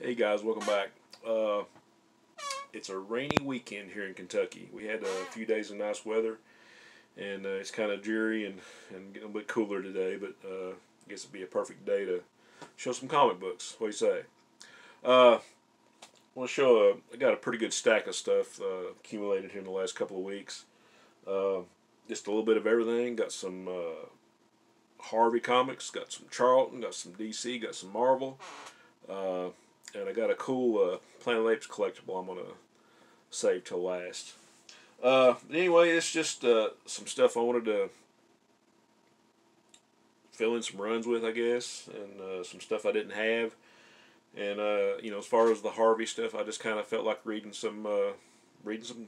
Hey guys, welcome back. Uh, it's a rainy weekend here in Kentucky. We had a few days of nice weather, and uh, it's kind of dreary and, and getting a bit cooler today, but uh, I guess it'd be a perfect day to show some comic books. What do you say? Uh, I want to show, a, I got a pretty good stack of stuff uh, accumulated here in the last couple of weeks. Uh, just a little bit of everything. Got some uh, Harvey comics, got some Charlton, got some DC, got some Marvel. And I got a cool uh, Planet Apes collectible I'm going to save till last. Uh, anyway, it's just uh, some stuff I wanted to fill in some runs with, I guess, and uh, some stuff I didn't have. And uh, you know, as far as the Harvey stuff, I just kind of felt like reading some uh, reading some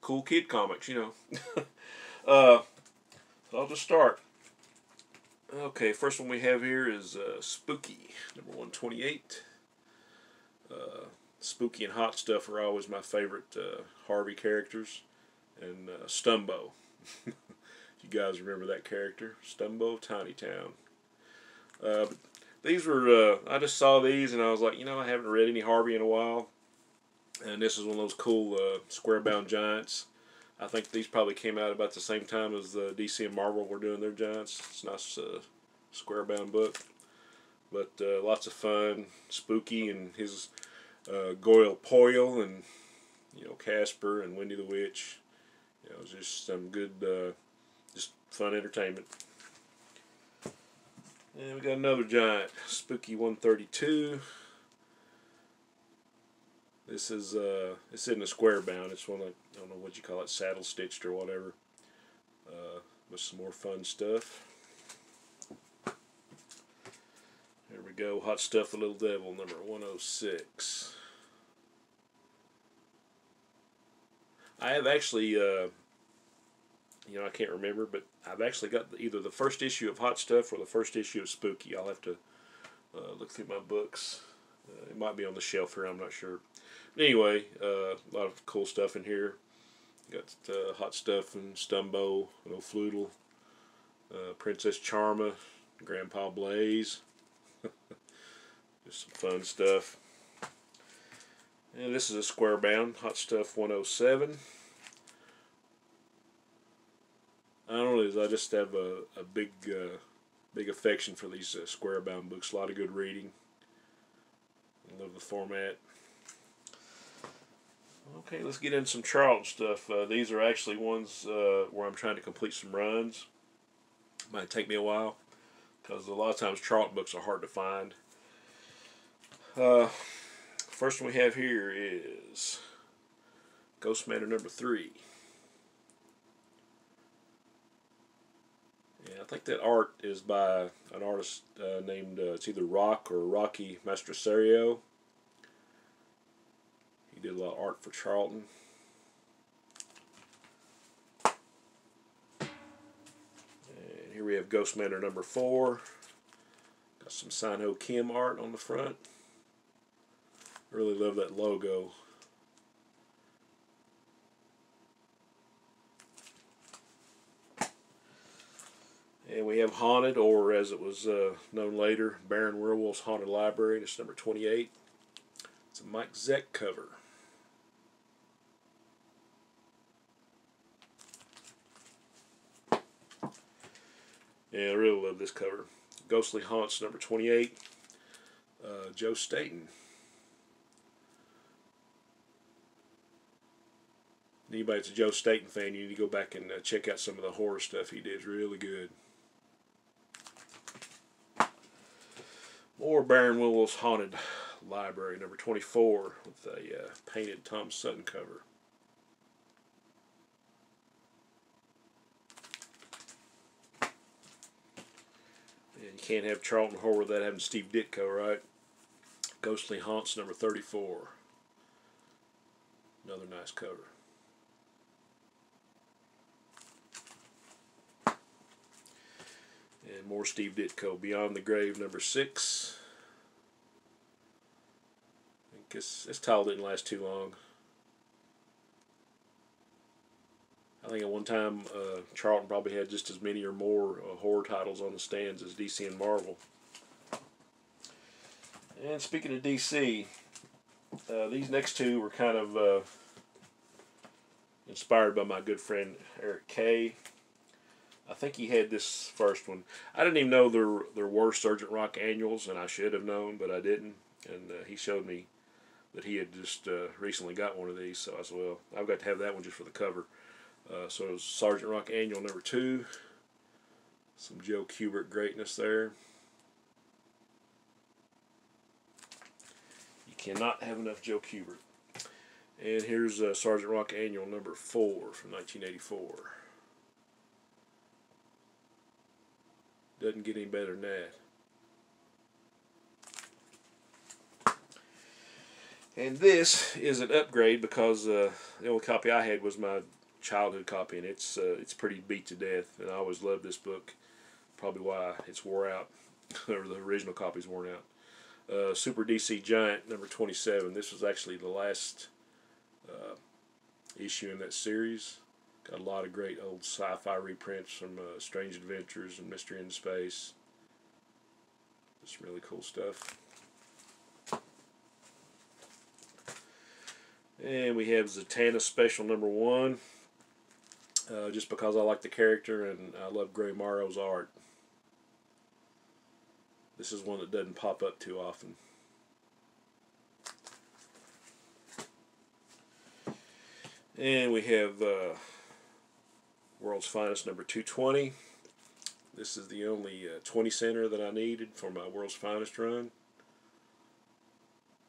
cool kid comics, you know. uh, so I'll just start. Okay, first one we have here is Spooky, number 128. Uh, spooky and hot stuff are always my favorite uh, Harvey characters. And uh, Stumbo. you guys remember that character? Stumbo, Tiny Town. Uh, these were, uh, I just saw these and I was like, you know, I haven't read any Harvey in a while. And this is one of those cool uh, square bound giants. I think these probably came out about the same time as the DC and Marvel were doing their giants. It's a nice uh, square bound book. But uh, lots of fun, spooky, and his uh, Goyle Poyle and you know Casper and Wendy the Witch. You know, just some good, uh, just fun entertainment. And we got another giant, Spooky 132. This is uh, it's in a square bound. It's one like I don't know what you call it, saddle stitched or whatever. Uh, with some more fun stuff. There we go. Hot Stuff the Little Devil, number 106. I have actually, uh, you know, I can't remember, but I've actually got either the first issue of Hot Stuff or the first issue of Spooky. I'll have to uh, look through my books. Uh, it might be on the shelf here, I'm not sure. But anyway, uh, a lot of cool stuff in here. Got uh, Hot Stuff and Stumbo, and O'Floodle, uh, Princess Charma, Grandpa Blaze. Just some fun stuff. And this is a square bound, Hot Stuff 107. I don't know, I just have a, a big uh, big affection for these uh, square bound books. A lot of good reading. I love the format. Okay, let's get into some Charlton stuff. Uh, these are actually ones uh, where I'm trying to complete some runs. Might take me a while because a lot of times Charlton books are hard to find. Uh, first one we have here is Ghost Manor number three. I think that art is by an artist uh, named uh, it's either Rock or Rocky Mastroserio. He did a lot of art for Charlton. Here we have Ghost Manor number four. Got some Sanho Kim art on the front. Really love that logo. And we have Haunted, or as it was uh, known later, Baron Werewolf's Haunted Library. It's number 28. It's a Mike Zeck cover. Yeah, I really love this cover. Ghostly Haunts, number 28. Uh, Joe Staton. Anybody that's a Joe Staton fan, you need to go back and uh, check out some of the horror stuff he did. Really good. More Baron Werewolf's Haunted Library, number 24, with a uh, painted Tom Sutton cover. You can't have Charlton Horror without having Steve Ditko, right? Ghostly Haunts, number 34. Another nice cover. And more Steve Ditko, Beyond the Grave, number six. I guess this title didn't last too long. I think at one time uh, Charlton probably had just as many or more uh, horror titles on the stands as DC and Marvel. And speaking of DC, uh, these next two were kind of uh, inspired by my good friend Eric Kay. I think he had this first one. I didn't even know there there were Sergeant Rock annuals, and I should have known, but I didn't. And uh, he showed me that he had just uh, recently got one of these, so I said, "Well, I've got to have that one just for the cover." Uh, so Sergeant Rock annual number two. Some Joe Kubert greatness there. You cannot have enough Joe Kubert. And here's uh, Sergeant Rock Annual number four from 1984. Doesn't get any better than that. And this is an upgrade because uh, the only copy I had was my childhood copy, and it's uh, it's pretty beat to death. And I always loved this book. Probably why it's wore out, or the original copy's worn out. Uh, Super DC Giant number 27. This was actually the last uh, issue in that series. Got a lot of great old sci-fi reprints from uh, Strange Adventures and Mystery in Space. Just really cool stuff. And we have Zatanna Special number one. Uh, just because I like the character and I love Gray Morrow's art. This is one that doesn't pop up too often. And we have uh, World's Finest number 220. This is the only uh, 20 center that I needed for my World's Finest run.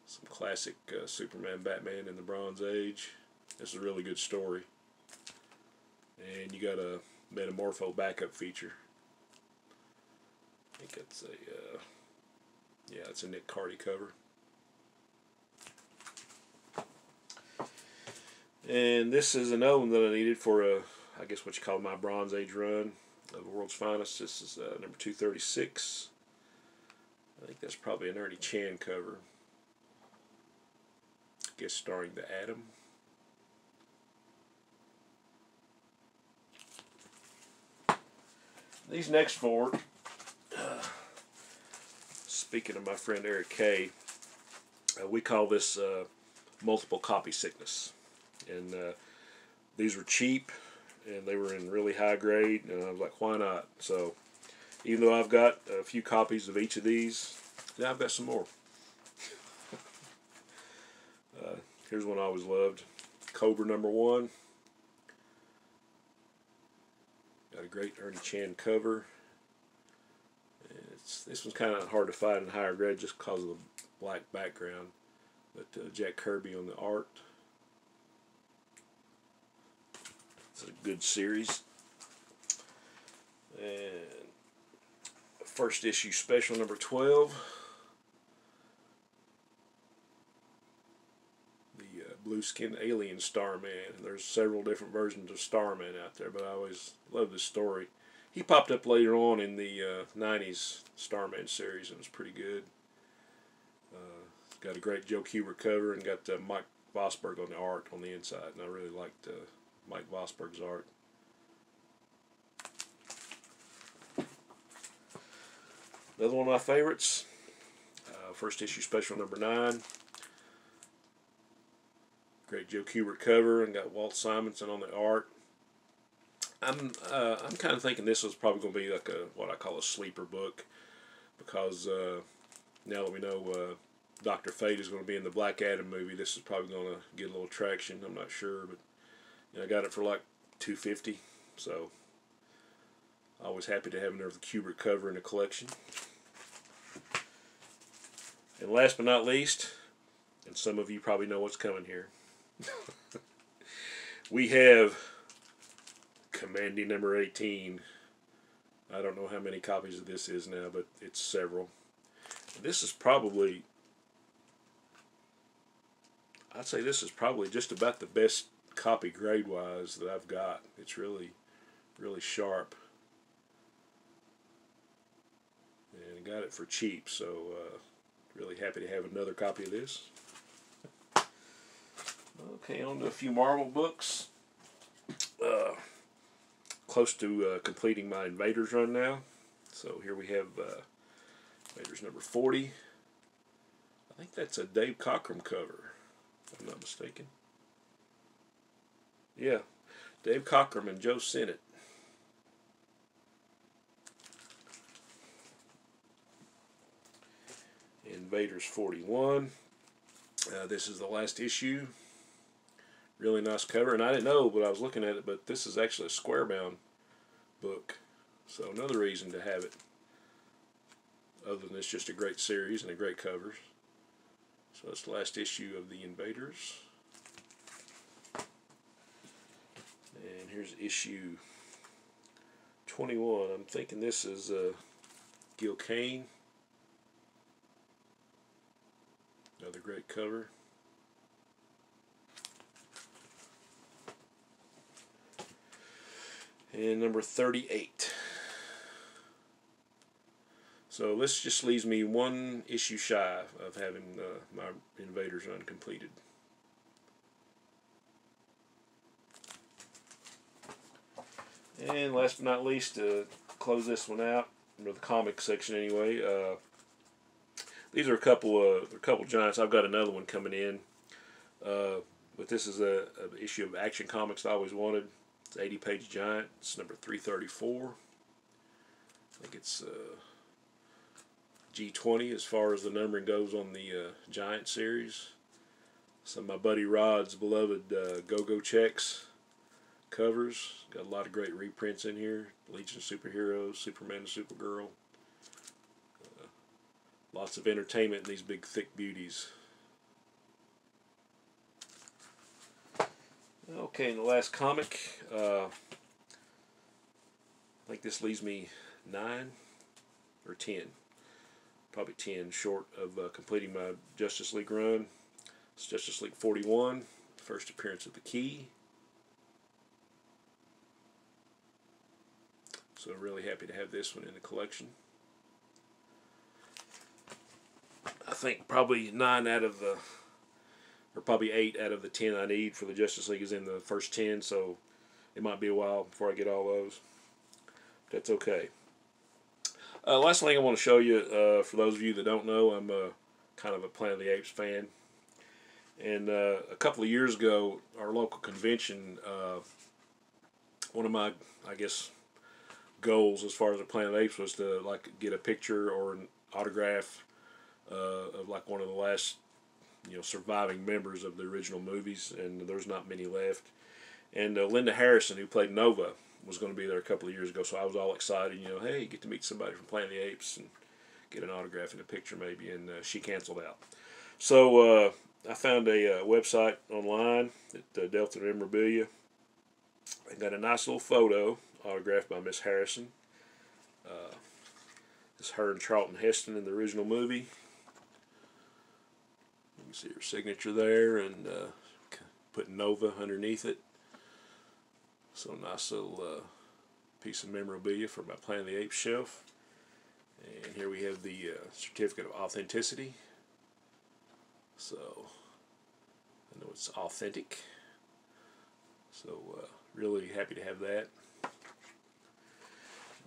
Some classic uh, Superman, Batman in the Bronze Age. This is a really good story. And you got a Metamorpho backup feature. I think it's a, uh, yeah, it's a Nick Cardy cover. And this is another one that I needed for a, I guess what you call my Bronze Age run of the World's Finest. This is uh, number 236. I think that's probably an Ernie Chan cover. I guess starring the Atom. These next four, uh, speaking of my friend Eric Kay, uh, we call this uh, multiple copy sickness. And uh, these were cheap and they were in really high grade and I was like why not? So even though I've got a few copies of each of these yeah I've got some more. Uh, here's one I always loved. Kobra number one got a great Ernie Chan cover it's, this one's kind of hard to find in higher grade just because of the black background but uh, Jack Kirby on the art It's a good series. And first issue special number 12. The uh, blue skinned alien Starman. There's several different versions of Starman out there, but I always love this story. He popped up later on in the uh, 90s Starman series and was pretty good. Uh, got a great Joe Kubert cover and got uh, Mike Vosburg on the art on the inside, and I really liked uh, Mike Vosburg's art. Another one of my favorites, uh, first issue special number nine. Great Joe Kubert cover and got Walt Simonson on the art. I'm uh, I'm kind of thinking this is probably going to be like a what I call a sleeper book because uh, now that we know uh, Doctor Fate is going to be in the Black Adam movie, this is probably going to get a little traction. I'm not sure, but I got it for like 250 so I was happy to have another Kubert cover in the collection. And last but not least, and some of you probably know what's coming here, we have Kamandi number 18. I don't know how many copies of this is now, but it's several. This is probably, I'd say this is probably just about the best copy grade wise that I've got. It's really, really sharp. And got it for cheap, so uh, really happy to have another copy of this. Okay, on to a few Marvel books. Uh, close to uh, completing my Invaders run now. So here we have uh, Invaders number 40. I think that's a Dave Cockrum cover, if I'm not mistaken. Yeah, Dave Cockrum and Joe Sinnott. Invaders 41. Uh, this is the last issue. Really nice cover, and I didn't know, but I was looking at it, but this is actually a square bound book. So another reason to have it. Other than it's just a great series and a great covers. So it's the last issue of the Invaders. And here's issue 21. I'm thinking this is uh, Gil Kane. Another great cover. And number 38. So this just leaves me one issue shy of having uh, my Invaders uncompleted. And last but not least, to close this one out, with the comic section anyway, uh, these are a couple of a couple giants. I've got another one coming in, uh, but this is a, a, issue of Action Comics I always wanted. It's 80 page giant. It's number 334. I think it's uh, G20 as far as the numbering goes on the uh, Giant series. Some of my buddy Rod's beloved uh, Go Go Checks covers. Got a lot of great reprints in here. Legion of Superheroes, Superman and Supergirl. Uh, lots of entertainment in these big thick beauties. Okay, in the last comic, uh, I think this leaves me nine or ten. Probably ten short of uh, completing my Justice League run. It's Justice League 41, first appearance of the Key. So really happy to have this one in the collection. I think probably nine out of the, or probably eight out of the ten I need for the Justice League is in the first ten, so it might be a while before I get all those. That's okay. Uh, last thing I want to show you, uh, for those of you that don't know, I'm a, kind of a Planet of the Apes fan. And uh, a couple of years ago, our local convention, uh, one of my, I guess, goals as far as the Planet of the Apes was to like get a picture or an autograph uh, of like one of the last you know surviving members of the original movies, and there's not many left. And uh, Linda Harrison, who played Nova, was going to be there a couple of years ago, so I was all excited. You know, hey, get to meet somebody from Planet of the Apes and get an autograph and a picture maybe, and uh, she canceled out. So uh, I found a uh, website online at uh, Delta Memorabilia. I got a nice little photo autographed by Miss Harrison. Uh, it's her and Charlton Heston in the original movie. Can see her signature there and uh, putting Nova underneath it. So nice little uh, piece of memorabilia for my Planet of the Apes shelf. And here we have the uh, certificate of authenticity. So I know it's authentic. So uh, really happy to have that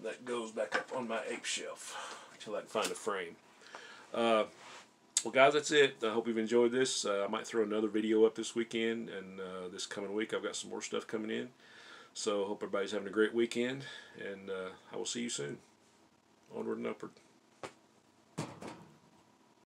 that goes back up on my ape shelf until I can find a frame. Uh, well, guys, that's it. I hope you've enjoyed this. Uh, I might throw another video up this weekend, and uh, this coming week I've got some more stuff coming in. So, hope everybody's having a great weekend, and uh, I will see you soon. Onward and upward.